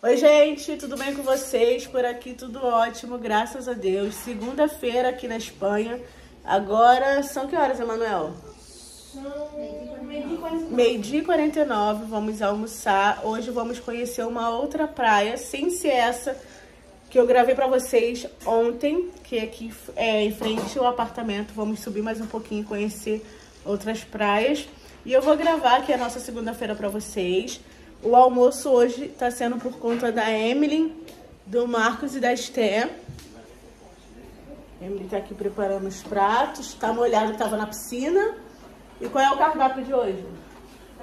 Oi, gente, tudo bem com vocês? Por aqui tudo ótimo, graças a Deus. Segunda-feira aqui na Espanha. Agora são que horas, Emanuel? Meio-dia e 49, vamos almoçar. Hoje vamos conhecer uma outra praia, sem ser essa que eu gravei pra vocês ontem, que é aqui é, em frente ao apartamento. Vamos subir mais um pouquinho e conhecer outras praias. E eu vou gravar aqui a nossa segunda-feira pra vocês. O almoço hoje está sendo por conta da Emily, do Marcos e da Esté. Emily está aqui preparando os pratos. Tá molhado, estava na piscina. E qual é o cardápio de hoje?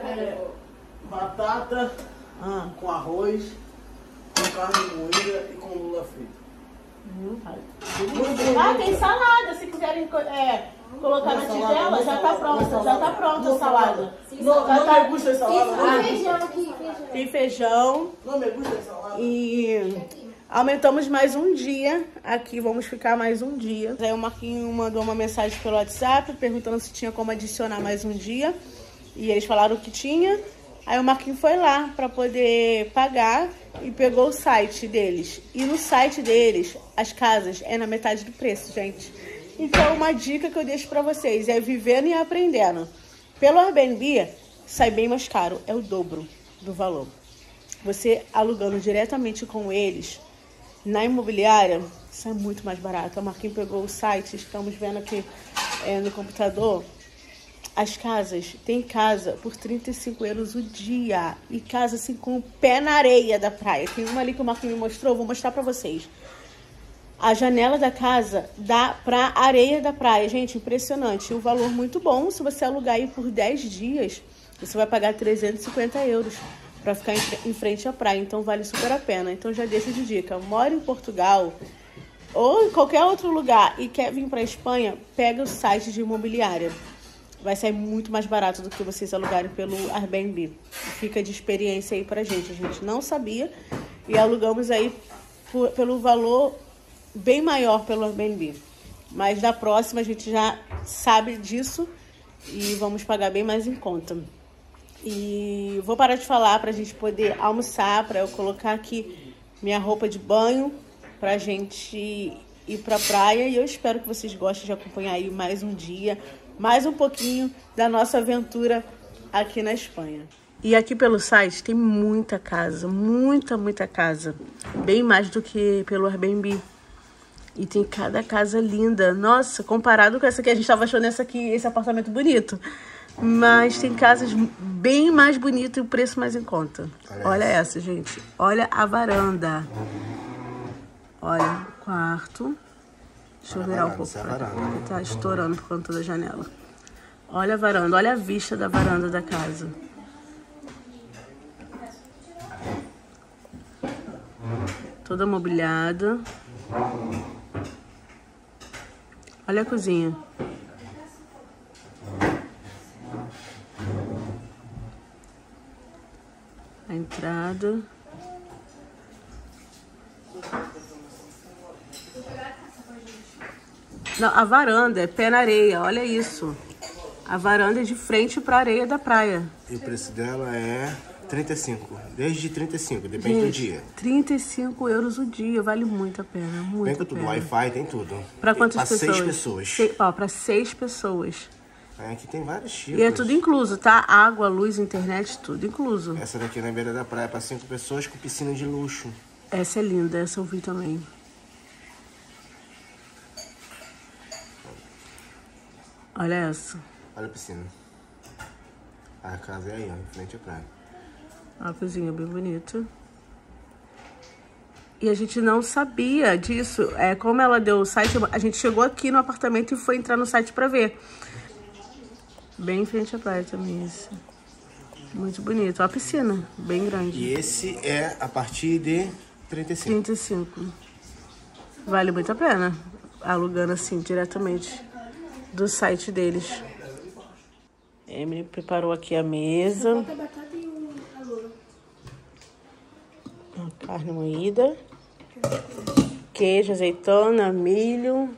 É, batata Ah, com arroz, com carne moída e com lula frita. hum, ah tem salada. Se quiserem é, colocar na tigela, já tá pronta. Já tá pronta a salada. Não, Já não tá- me gusta salada. Ah, não. Feijão aqui, feijão. Tem feijão. Não me gusta essa salada. E aumentamos mais um dia. Aqui vamos ficar mais um dia. Aí o Marquinho mandou uma mensagem pelo WhatsApp perguntando se tinha como adicionar mais um dia. E eles falaram que tinha. Aí o Marquinho foi lá para poder pagar e pegou o site deles. E no site deles, as casas é na metade do preço, gente. Então, uma dica que eu deixo para vocês é vivendo e aprendendo. Pelo Airbnb, sai bem mais caro, é o dobro do valor você alugando diretamente com eles na imobiliária, é muito mais barato. A Marquinhos pegou o site, estamos vendo aqui é, no computador. As casas, tem casa por 35 euros o dia. E casa assim com o pé na areia da praia. Tem uma ali que o Marquinhos me mostrou, vou mostrar pra vocês. A janela da casa dá pra areia da praia. Gente, impressionante. O valor muito bom. Se você alugar aí por 10 dias, você vai pagar 350 euros para ficar em fre- em frente à praia. Então vale super a pena. Então já deixo de dica. Mora em Portugal ou em qualquer outro lugar e quer vir para Espanha, pega o site de imobiliária. Vai sair muito mais barato do que vocês alugarem pelo Airbnb. Fica de experiência aí pra gente. A gente não sabia e alugamos aí por- pelo valor bem maior pelo Airbnb. Mas da próxima a gente já sabe disso e vamos pagar bem mais em conta. E vou parar de falar pra gente poder almoçar, pra eu colocar aqui minha roupa de banho pra gente ir pra praia. E eu espero que vocês gostem de acompanhar aí mais um dia, mais um pouquinho da nossa aventura aqui na Espanha. E aqui pelo site tem muita casa, muita, muita casa. Bem mais do que pelo Airbnb. E tem cada casa linda. Nossa, comparado com essa aqui, a gente tava achando essa aqui, esse apartamento bonito. Mas tem casas bem mais bonitas e o preço mais em conta. Olha essa, gente. Olha a varanda. Olha, quarto. Deixa eu virar um pouco. é pra. Tá estourando por conta da janela. Olha a varanda, olha a vista da varanda da casa. Toda mobiliada. Olha a cozinha. A entrada. Não, a varanda é pé na areia, olha isso. A varanda é de frente para a areia da praia. E o preço dela é 35. Desde 35, depende do dia. 35 euros o dia, vale muito a pena, Vem muito com tudo. Wi-Fi, tem tudo. Pra quantas pra pessoas? seis pessoas. Se- ó, pra seis pessoas. É, aqui tem vários tipos. E é tudo incluso, tá? Água, luz, internet, tudo incluso. Essa daqui na beira da praia pra cinco pessoas com piscina de luxo. Essa é linda, essa eu vi também. Olha essa. Olha a piscina. A casa é aí, ó, em frente à praia. A cozinha bem bonita. E a gente não sabia disso. É, como ela deu o site, a gente chegou aqui no apartamento e foi entrar no site pra ver. Bem em frente à praia também esse. Muito bonito. Ó, a piscina, bem grande. E esse é a partir de 35. 35. Vale muito a pena. Alugando assim, diretamente do site deles. Emily preparou aqui a mesa. Bota batata e um alô. A carne moída. Queijo, azeitona, milho.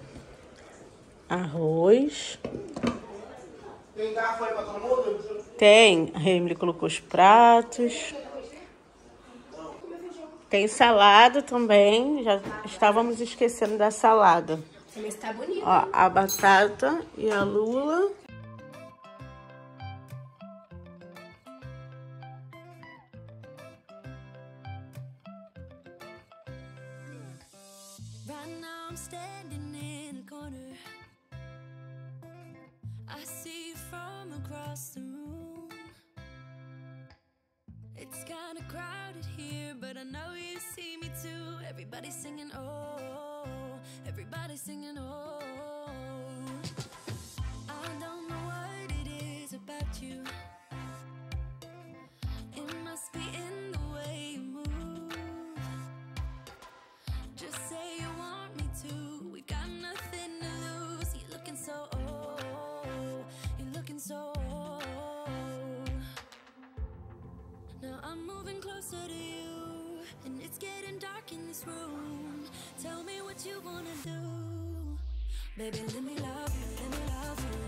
Arroz. Tem garfo aí pra todo mundo? Tem. A Emily colocou os pratos. Tem salada também. Já estávamos esquecendo da salada. Mas tá bonito. Ó, a batata e a lula. Across the room. It's kinda crowded here, but I know you see me too. Everybody's singing, oh, everybody's singing, oh. I don't know what it is about you. It must be in the way you move. Just say you want me to. We got nothing to lose. You're looking so moving closer to you. And it's getting dark in this room. Tell me what you wanna do. Baby, let me love you. Let me love you.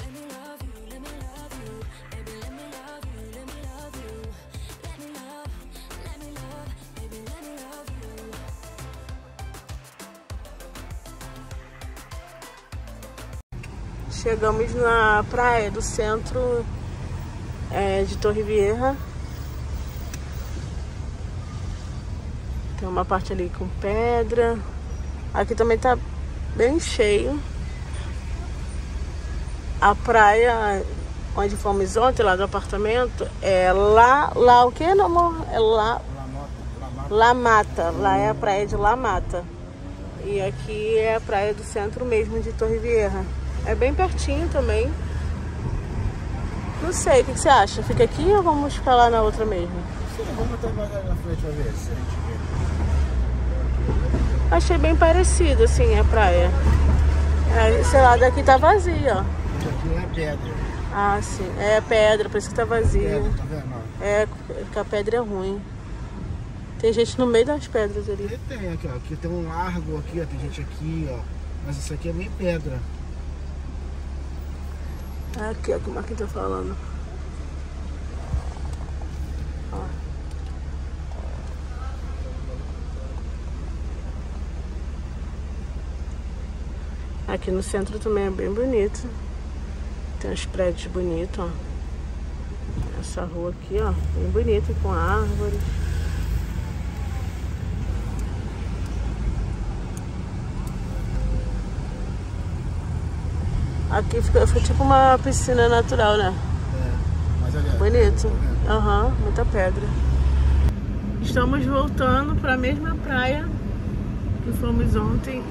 Let me love you. Let me love you. Baby, let me love you. Let me love you. Let me love. Let me love. Baby, let me love you. Chegamos na praia do centro é, de Torre Vieja. Uma parte ali com pedra. Aqui também tá bem cheio. A praia onde fomos ontem, lá do apartamento, é lá, lá o que, amor? É lá, La Mata. Lá é a praia de La Mata. E aqui é a praia do centro mesmo de Torre Vieja. É bem pertinho também. Não sei, o que que você acha? Fica aqui ou vamos ficar lá na outra mesmo? Sim, vamos até mais na frente pra ver se a gente. Achei bem parecido, assim, a praia. É, sei lá, daqui tá vazio, ó. Isso aqui é pedra. Ah, sim. É pedra, por isso que tá vazio. Pedra, tá vendo? É, porque a pedra é ruim. Tem gente no meio das pedras ali. E tem aqui, ó. Aqui tem um largo aqui, ó. Tem gente aqui, ó. Mas isso aqui é meio pedra. Aqui, ó, como aqui tá falando. Ó. Aqui no centro também é bem bonito. Tem uns prédios bonitos, ó. Essa rua aqui, ó, bem bonita, com árvores. Aqui fica, fica tipo uma piscina natural, né? É. Mas ali, ó. Bonito. Vendo? Aham, muita pedra. Estamos voltando para a mesma praia que fomos ontem.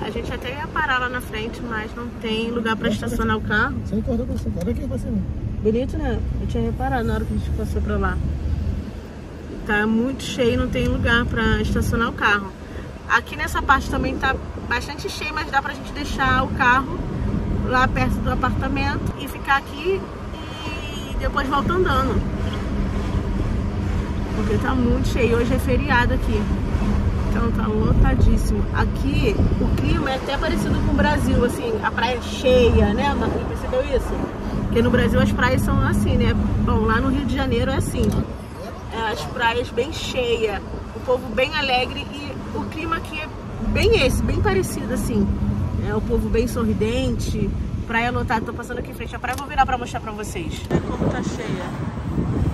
A gente até ia parar lá na frente, mas não tem lugar para estacionar o carro. Você acordou pra você. Olha aqui pra cima. Bonito, né? Eu tinha reparado na hora que a gente passou pra lá. Tá muito cheio, não tem lugar pra estacionar o carro. Aqui nessa parte também tá bastante cheio, mas dá pra gente deixar o carro lá perto do apartamento e ficar aqui e depois volta andando. Porque tá muito cheio. Hoje é feriado aqui. Então tá lotadíssimo. Aqui o clima é até parecido com o Brasil, assim, a praia é cheia, né, Marquinhos? Percebeu isso? Porque no Brasil as praias são assim, né? Bom, lá no Rio de Janeiro é assim. É, as praias bem cheias, o povo bem alegre e o clima aqui é bem esse, bem parecido assim. É o povo bem sorridente, praia lotada. Tô passando aqui em frente à praia, vou virar pra mostrar pra vocês. Olha como tá cheia.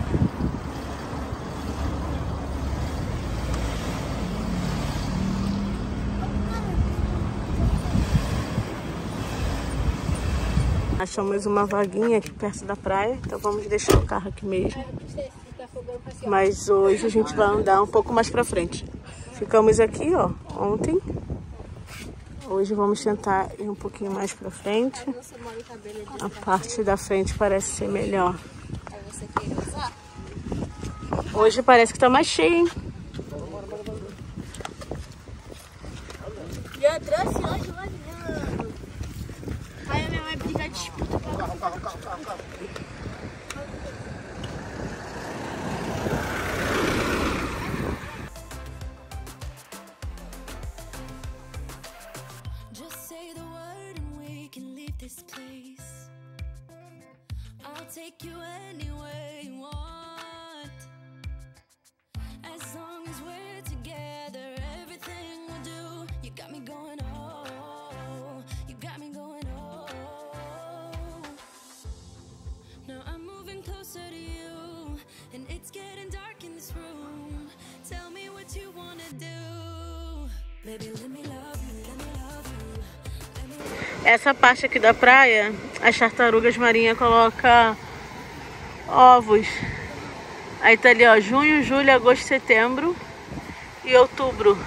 Achamos uma vaguinha aqui perto da praia, então vamos deixar o carro aqui mesmo. Mas hoje a gente vai andar um pouco mais pra frente. Ficamos aqui, ó, ontem. Hoje vamos tentar ir um pouquinho mais pra frente. A parte da frente parece ser melhor. Hoje parece que tá mais cheio, hein? Eu trouxe hoje o carro. Just say the word and we can leave this place. I'll take you anywhere you want. As long as we're Baby, Essa parte aqui da praia, as tartarugas marinhas colocam ovos. Aí tá ali, ó, junho, julho, agosto, setembro e outubro.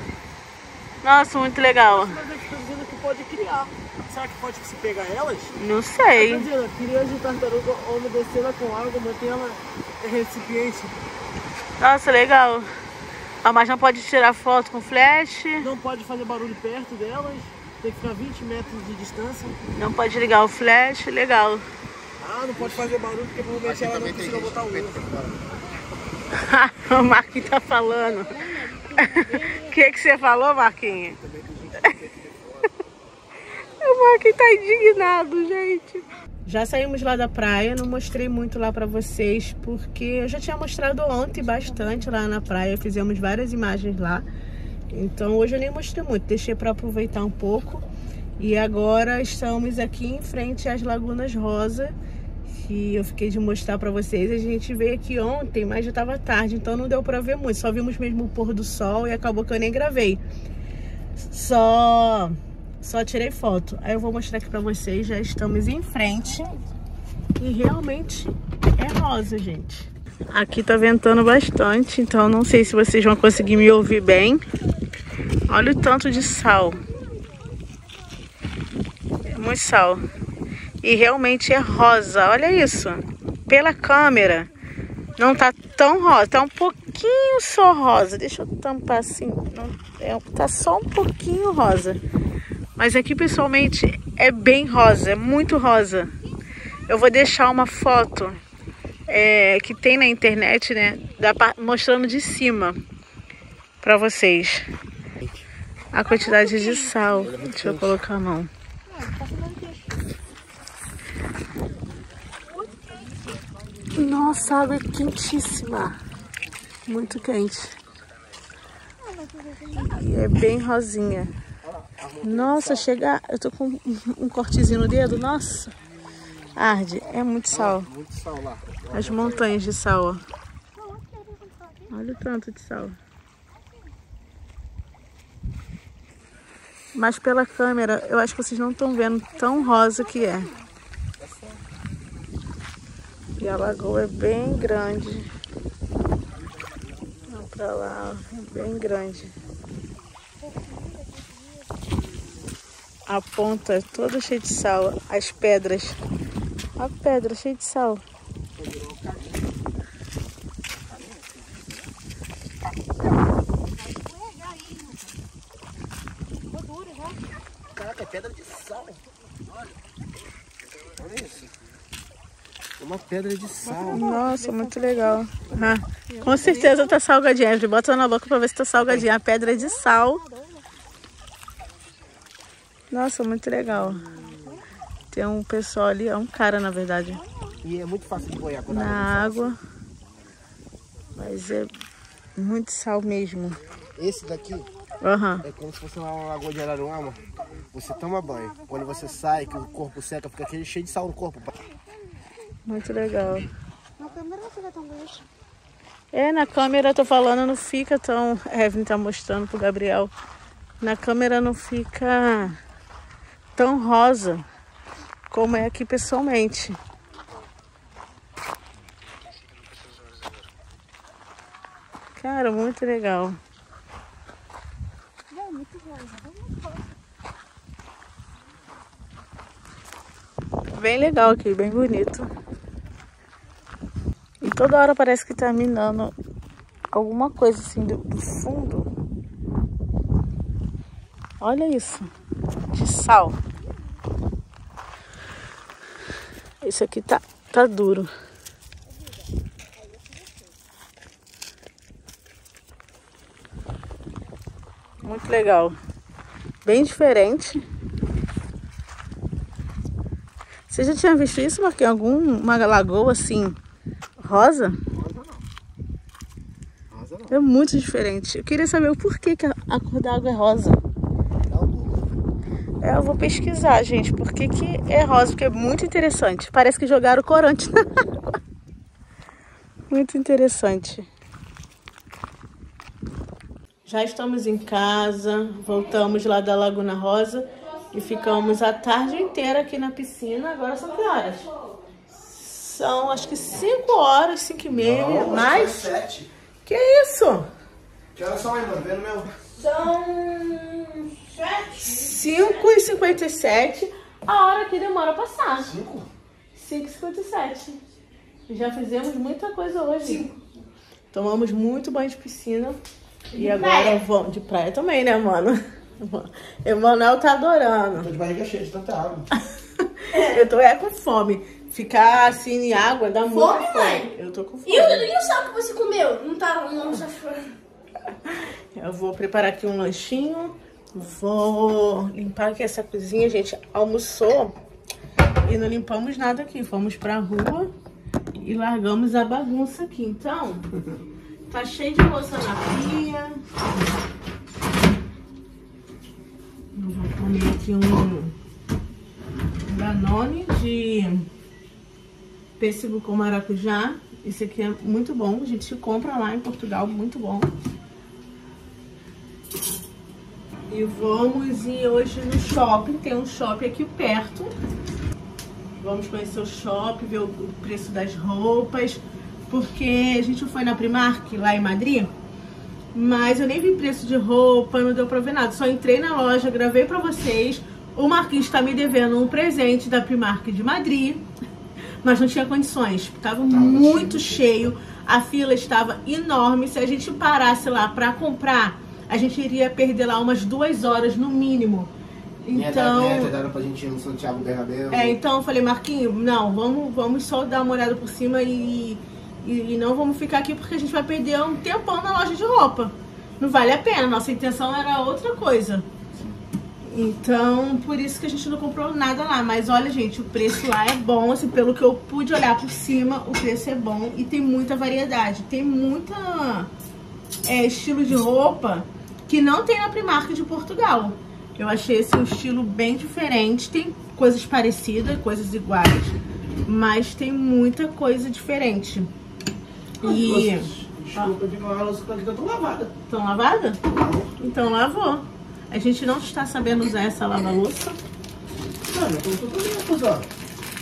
Nossa, muito legal. Dizendo que pode criar. Será que pode se pegar elas? Não sei. Tá dizendo, cria de tartaruga, umedecê-la com água, manter ela recipiente. Nossa, legal. Ah, mas não pode tirar foto com flash, Não pode fazer barulho perto delas. Tem que ficar 20 metros de distância. não pode ligar o flash, legal. Ah, não pode fazer barulho porque provavelmente ela não conseguiu botar o ovo. o Marquinhos tá falando. O que, que você falou, Marquinhos? o Marquinhos tá indignado, gente. Já saímos lá da praia, não mostrei muito lá pra vocês, porque eu já tinha mostrado ontem bastante lá na praia, fizemos várias imagens lá. Então hoje eu nem mostrei muito, deixei pra aproveitar um pouco. E agora estamos aqui em frente às Lagunas Rosa, que eu fiquei de mostrar pra vocês. A gente veio aqui ontem, mas já tava tarde, então não deu pra ver muito. Só vimos mesmo o pôr do sol e acabou que eu nem gravei. Só só tirei foto. Aí eu vou mostrar aqui pra vocês, já estamos em frente. E realmente é rosa, gente. Aqui tá ventando bastante, então não sei se vocês vão conseguir me ouvir bem. Olha o tanto de sal. É muito sal. E realmente é rosa, olha isso. Pela câmera, não tá tão rosa, tá um pouquinho só rosa. Deixa eu tampar assim, não, é, tá só um pouquinho rosa. Mas aqui pessoalmente é bem rosa, é muito rosa. Eu vou deixar uma foto é, que tem na internet, né, da, mostrando de cima pra vocês a quantidade de sal. Deixa eu colocar a mão. Nossa, a água é quentíssima. Muito quente. E é bem rosinha. Nossa, chega. Eu tô com um- cortezinho no dedo. Nossa. Arde. É muito sal. Muito sal lá. As montanhas de sal, ó. Olha o tanto de sal. Mas pela câmera, eu acho que vocês não estão vendo tão rosa que é. E a lagoa é bem grande. Olha pra lá, ó, é bem grande. A ponta é toda cheia de sal. As pedras. A pedra cheia de sal. Caraca, é pedra de sal. Olha. Olha isso. É uma pedra de sal. Nossa, muito legal. Ah, com certeza tá salgadinha. Bota na boca pra ver se tá salgadinha. A pedra de sal. Nossa, muito legal. Tem um pessoal ali, é um cara na verdade, E é muito fácil de boiar quando a na água água. Mas é muito sal mesmo. Esse daqui Aham. é como se fosse uma lagoa de Araruama. Você toma banho. Quando você sai, que o corpo seca, fica aquele cheio de sal no corpo. Muito legal. Na câmera não fica tão grosso. É, na câmera eu tô falando, não fica tão. Evelyn tá mostrando pro Gabriel. Na câmera não fica tão rosa como é aqui pessoalmente. Cara, muito legal. Bem legal aqui, bem bonito. E toda hora parece que tá minando alguma coisa assim do, do fundo. Olha isso. Sal. Esse aqui tá, tá duro. Muito legal. Bem diferente. Você já tinha visto isso, Marquinhos? Alguma lagoa assim, rosa? Rosa não. É muito diferente. Eu queria saber o porquê que a cor da água é rosa. Eu vou pesquisar, gente, por que, que é rosa, porque é muito interessante. Parece que jogaram corante na água. Muito interessante. Já estamos em casa, voltamos lá da Laguna Rosa e ficamos a tarde inteira aqui na piscina. Agora são que horas? São acho que 5 horas, 5 e meia, mais. Sete. Que isso? Que horas são? Vê no meu. São... Sete. 5 e 57 a hora que demora a passar. Cinco? 5 e 57 Já fizemos muita coisa hoje. Tomamos muito banho de piscina. E agora vamos. De praia também, né, mano? Emanuel tá adorando. Tô de barriga cheia de tanta água. Eu tô é com fome. Ficar assim em água dá muito Fome, fome. mãe? Eu tô com fome. E o, e o sal que você comeu? Não tá... Não tá... Eu vou preparar aqui um lanchinho. Vou limpar aqui essa cozinha. Gente almoçou e não limpamos nada aqui. Fomos pra rua e largamos a bagunça aqui. Então, tá cheio de louça na pia. Eu vou comer aqui um Danone de pêssego com maracujá. Esse aqui é muito bom. A gente compra lá em Portugal, muito bom. E vamos ir hoje no shopping. Tem um shopping aqui perto. Vamos conhecer o shopping, ver o preço das roupas. Porque a gente foi na Primark lá em Madrid. Mas eu nem vi preço de roupa, não deu pra ver nada. Só entrei na loja, gravei pra vocês. O Marquinhos tá me devendo um presente da Primark de Madrid. Mas não tinha condições. Tava muito cheio. A fila estava enorme. Se a gente parasse lá pra comprar, a gente iria perder lá umas duas horas no mínimo. Então. Minha dava pra gente ir no Santiago Bernabéu. É, então eu falei, Marquinho, não, vamos, vamos só dar uma olhada por cima e, e, e não vamos ficar aqui porque a gente vai perder um tempão na loja de roupa. Não vale a pena, nossa intenção era outra coisa. Então, por isso que a gente não comprou nada lá. Mas olha, gente, o preço lá é bom, assim, pelo que eu pude olhar por cima, o preço é bom e tem muita variedade. Tem muita é, estilo de roupa que não tem na Primark de Portugal. Eu achei esse um estilo bem diferente. Tem coisas parecidas, coisas iguais, mas tem muita coisa diferente. E Desculpa, eu digo, a louça aqui toda lavada. estão lavada? Então lavou. A gente não está sabendo usar essa lava-louça. Eu.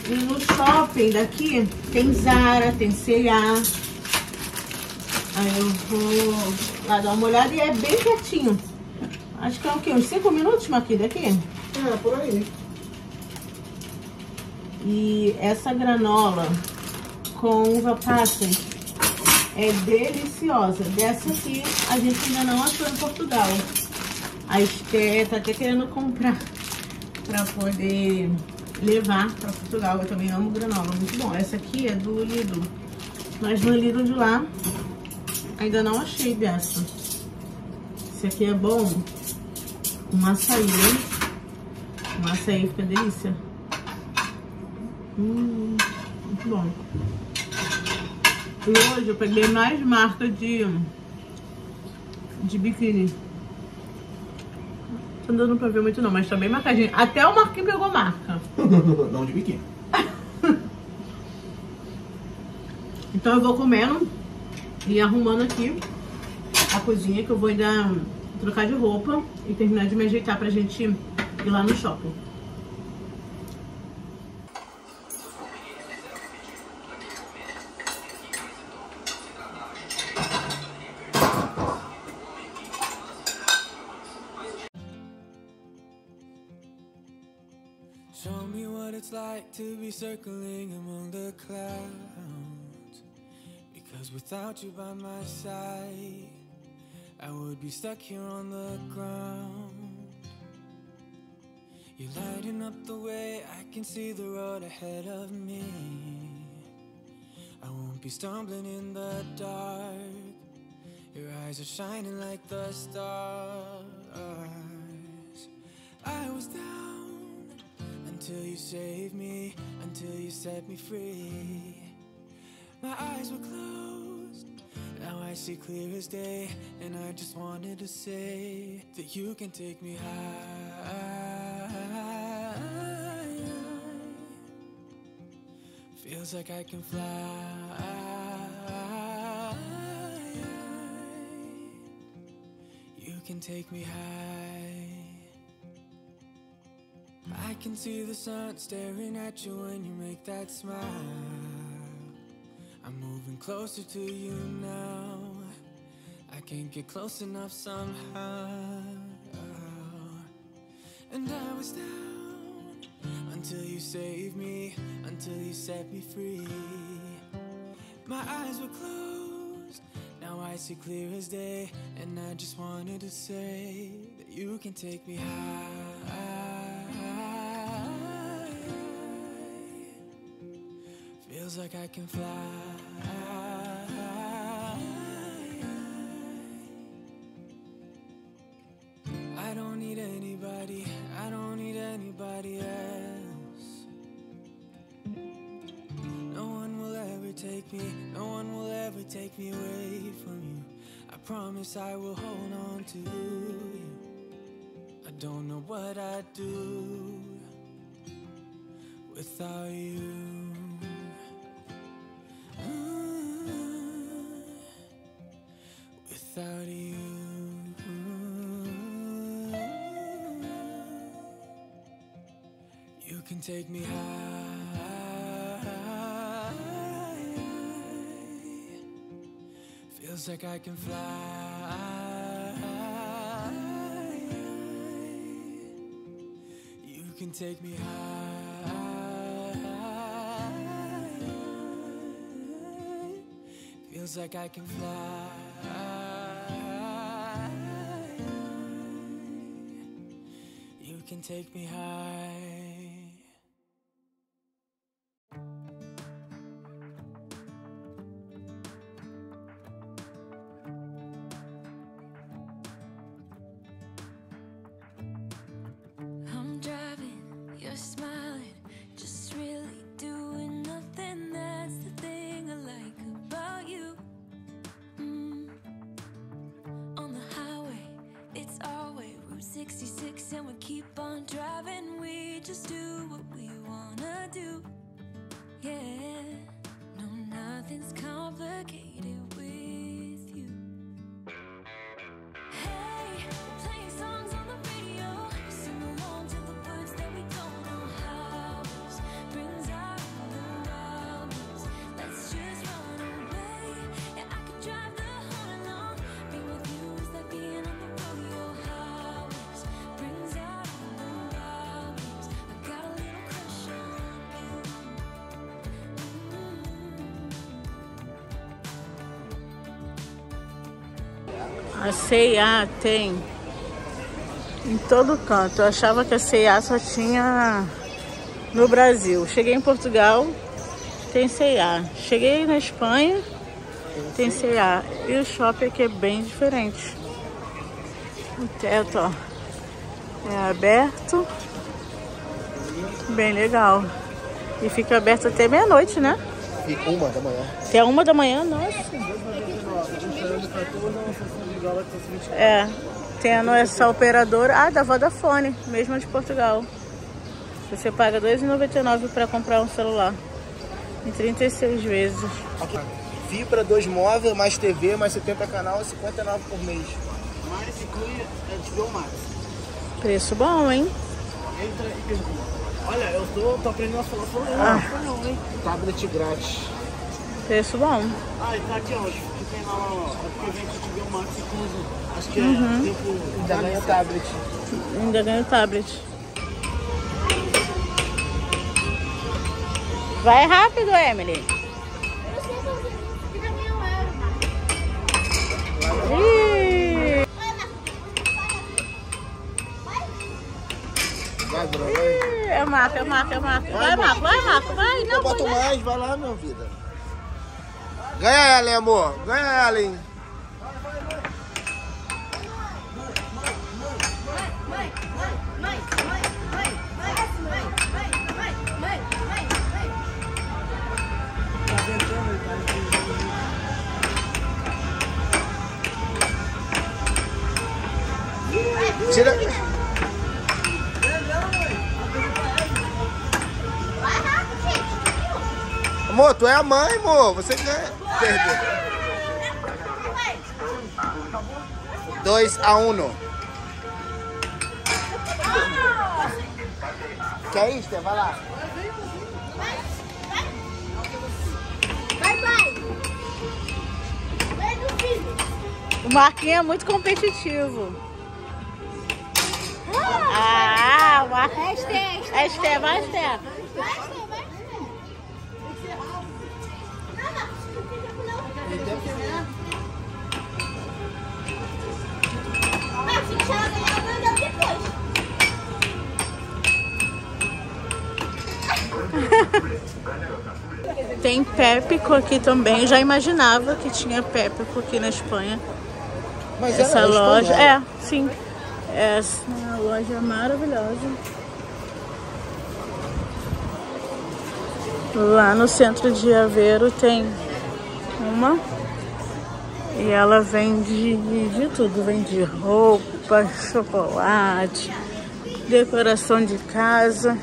E no shopping daqui tem Zara, tem C&A. Aí eu vou lá dar uma olhada e é bem pertinho. Acho que é o quê? Uns 5 minutos, Maqui, daqui? É, por aí. E essa granola com uva passa é deliciosa. Dessa aqui a gente ainda não achou em Portugal. A Esther tá até querendo comprar pra poder levar pra Portugal. Eu também amo granola, muito bom. Essa aqui é do Lidl. Mas no Lidl de lá ainda não achei dessa. Esse aqui é bom. Um açaí, hein? Um açaí fica delícia. Hum, muito bom. E hoje eu peguei mais marca de, de biquíni. Não dando pra ver muito não, mas tá bem marcadinho. Até o Marquinhos pegou marca. Não de biquíni. Então eu vou comendo e arrumando aqui a cozinha que eu vou ainda trocar de roupa e terminar de me ajeitar pra gente ir lá no shopping. Show me what it's like to be circling among the clouds. Because without you by my side, I would be stuck here on the ground. You're lighting up the way, I can see the road ahead of me. I won't be stumbling in the dark. Your eyes are shining like the stars. I was down until you saved me, until you set me free. My eyes were closed, now I see clear as day, and I just wanted to say that you can take me high. Feels like I can fly. You can take me high. I can see the sun staring at you when you make that smile. Closer to you now. I can't get close enough somehow. And I was down until you saved me, until you set me free. My eyes were closed, now I see clear as day. And I just wanted to say that you can take me high. Feels like I can fly. Promise I will hold on to you. I don't know what I'd do without you. Ah, Without you. You can take me high. Feels like I can fly. Can take me high. Feels like I can fly. You can take me high. A C&A tem em todo canto. Eu achava que a C&A só tinha no Brasil. Cheguei em Portugal, tem C&A. Cheguei na Espanha, tem C&A. E o shopping aqui é bem diferente. O teto, ó, é aberto. Bem legal. E fica aberto até meia-noite, né? E uma da manhã. Até uma da manhã, nossa. É, tendo essa operadora, ah, da Vodafone, mesmo de Portugal. Você paga R$ 2,99 para comprar um celular. Em 36 vezes. Aqui. Fibra, dois móveis, mais TV, mais 70 canal, 59 por mês. Mais inclui HBO Max. Preço bom, hein? Entra e pergunta. Olha, eu tô, tô aprendendo a falar falando Ah. espanhol, hein? Tablet grátis. Preço bom. Ah, e tá aqui, ó. Porque Max incluso. Acho que é. Ainda ganha tablet. Ainda ganho tablet. Vai rápido, Emily. Ih, Vai, Bruno, vai. é Marco, é Marco, é Marco. Vai, Marco, vai, Marco, vai. Eu Não, boto vai. mais, vai lá, meu vida. Ganha ela, hein, amor. Ganha ela, hein. Tira. Amor, tu é a mãe, amor. Você ganha. Perdeu. 2 a 1. Quer isso? Vai lá. Vai, vai. Vai do filho. O Marquinhos é muito competitivo. Ah, o Mar... É Esther, é. É Esther. Vai, Esther, vai, Esther. Tem Pépico aqui também. Eu já imaginava que tinha Pépico aqui na Espanha. Mas Essa ela loja. É, sim. Essa loja é maravilhosa. Lá no centro de Aveiro tem uma. E ela vende de tudo. Vende roupa, chocolate, decoração de casa.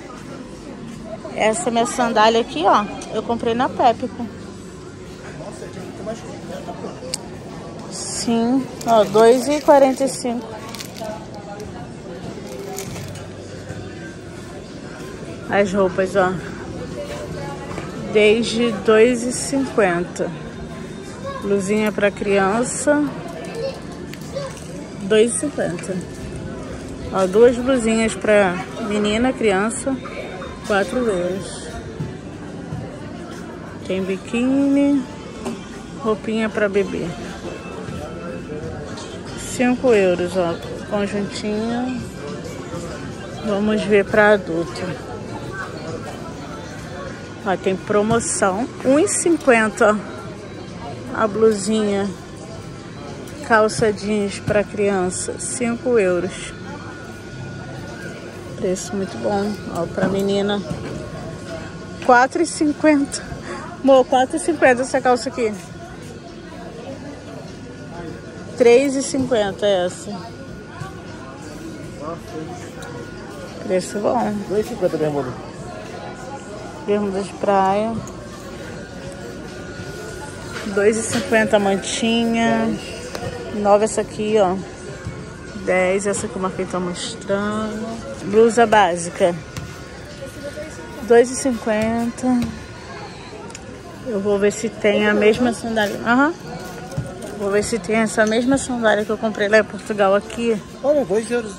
Essa minha sandália aqui, ó, eu comprei na Pépico. Sim, ó, 2,45. As roupas, ó. Desde 2,50. Blusinha pra criança. 2,50. Ó, duas blusinhas pra menina, criança. 4 euros. Tem biquíni, roupinha pra bebê. 5 euros, ó, conjuntinho. Vamos ver pra adulto. Ó, tem promoção, 1,50 a blusinha. Calça jeans pra criança, 5 euros. Preço muito bom. Ó, pra menina, 4,50. Amor, 4,50 essa calça aqui. 3,50 essa. Preço bom. 2,50 bermuda. Bermuda de praia. 2,50 a mantinha. 9 essa aqui, ó. 10 essa que o Marquinhos tá mostrando. Blusa básica. 2,50. Eu vou ver se tem a mesma sandália. Aham. Vou ver se tem essa mesma sandália que eu comprei lá em Portugal aqui. Olha, 2 euros.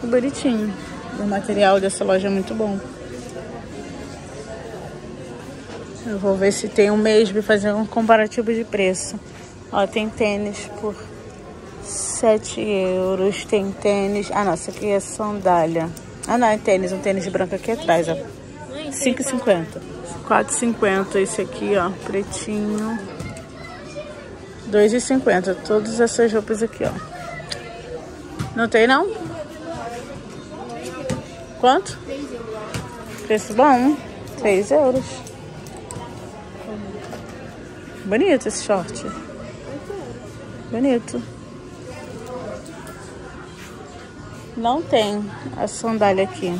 Que bonitinho. O material dessa loja é muito bom. Eu vou ver se tem o mesmo e fazer um comparativo de preço. Ó, tem tênis por 7 euros. Tem tênis. Ah, não, essa aqui é sandália. Ah, não, é tênis. Um tênis branco aqui atrás, ó. 5,50. 4,50 esse aqui, ó. Pretinho. 2,50. Todas essas roupas aqui, ó. Não tem, não? Quanto? Preço bom. 3 euros. Bonito esse short. Bonito. Não tem a sandália aqui.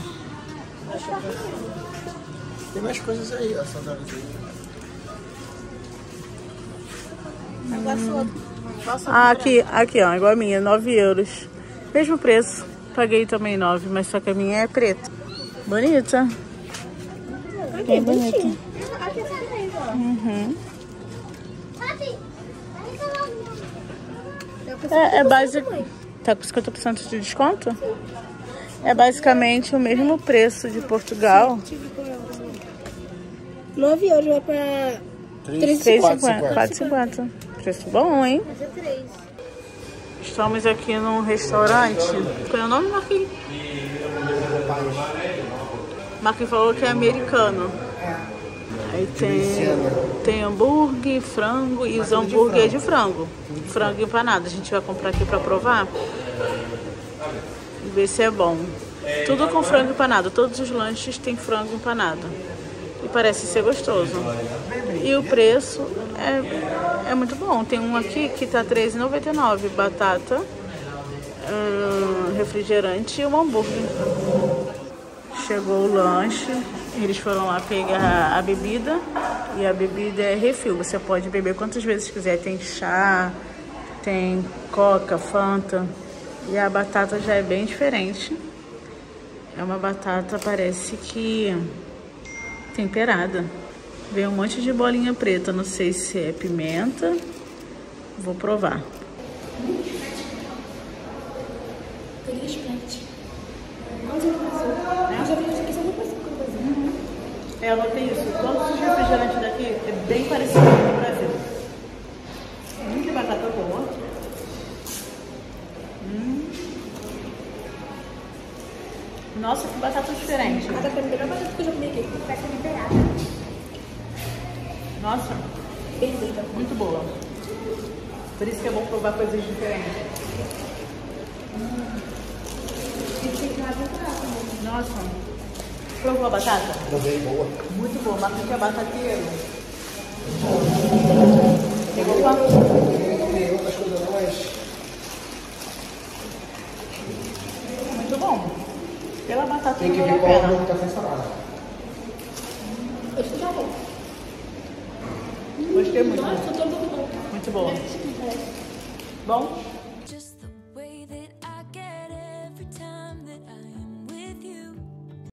Tem mais coisas aí, ó, sandálias aí. Ah, aqui, aqui, ó, igual a minha, 9 euros. Mesmo preço. Paguei também 9, mas só que a minha é preta. Bonita. Bem bonita. Aqui três, ó. Uhum. É, é básico. Tá com 50% de desconto? É basicamente o mesmo preço de Portugal. 9 euros vai pra 3,50. 4,50. Preço bom, hein? Mas é 3. Estamos aqui num restaurante. Qual é o nome, Marquinhos? Marquinhos falou que é americano. Aí tem, tem hambúrguer, frango e os hambúrguer é de frango. Frango empanado. A gente vai comprar aqui pra provar. E ver se é bom. Tudo com frango empanado. Todos os lanches tem frango empanado. E parece ser gostoso. E o preço é, é muito bom. Tem um aqui que tá R$13,99. Batata, hum, refrigerante e um hambúrguer. Chegou o lanche. Eles foram lá pegar a bebida. E a bebida é refil. Você pode beber quantas vezes quiser. Tem chá, Tem coca, fanta. E a batata já é bem diferente. É uma batata, parece que temperada. Vem um monte de bolinha preta, não sei se é pimenta. Vou provar. É, eu notei isso. Todos os refrigerantes daqui é bem parecido com o Brasil. Hum, que batata boa. Hum. Nossa, que batata diferente. Essa foi a melhor batata que eu já comi aqui. Vai ser temperada. Nossa, Perfeita. muito boa. Por isso que é bom provar coisas diferentes. Nossa. Provou a batata? Também boa. Muito boa. Marca que é batateiro. Pegou quanto? Tem outras coisas não, mas Muito bom. Pela batata tem que a é pena. o café salada.